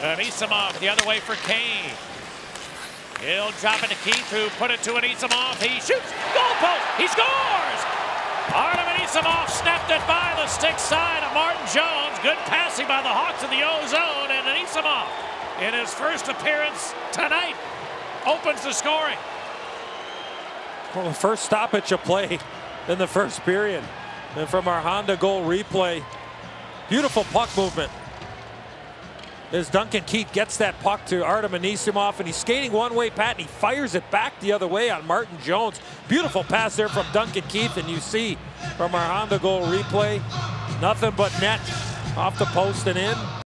Anisimov the other way for Kane. He'll drop it to Keith, who put it to Anisimov. He shoots. Goal post. He scores. Artem Anisimov snapped it by the stick side of Martin Jones. Good passing by the Hawks in the O-zone. And Anisimov, in his first appearance tonight, opens the scoring. Well, the first stoppage of play in the first period. And from our Honda goal replay, beautiful puck movement. As Duncan Keith gets that puck to Artem Anisimov, and he's skating one way, Pat, and he fires it back the other way on Martin Jones. Beautiful pass there from Duncan Keith, and you see from our Honda goal replay, nothing but net off the post and in.